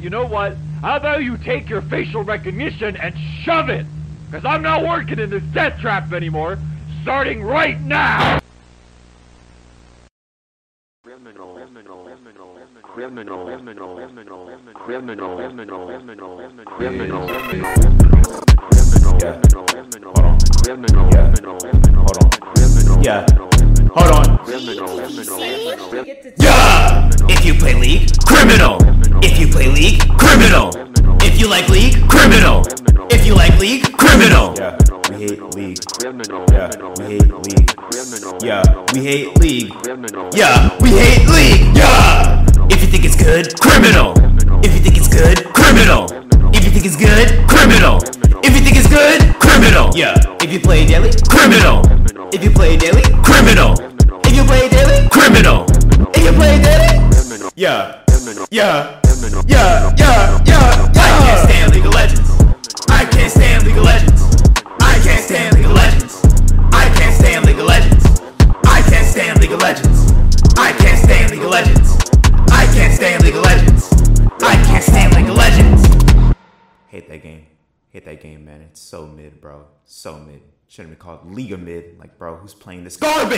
You know what? How about you take your facial recognition and shove it? Because I'm not working in this death trap anymore, starting right now! criminal, criminal, criminal, criminal, criminal, criminal, criminal, criminal, Yeah. Hold on. Yeah. Hold on. Yeah. Hold on. Yeah! If you play League, criminal! Criminal! If you like League, criminal! Yeah, we hate League. Yeah, we hate League. Yeah, we hate League. Yeah, we hate League! Yeah! If you think it's good, criminal! If you think it's good, criminal! If you think it's good, criminal! If you think it's good, criminal! Yeah. If you play daily, criminal! If you play daily, criminal! If you play daily, criminal! If you play daily, yeah. Yeah. Yeah, yeah, Hate that game. Hate that game, man. It's so mid, bro. So mid. Shouldn't be called League of Mid. Like, bro, who's playing this garbage?